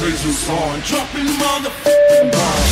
lasers on, dropping motherfucking bombs.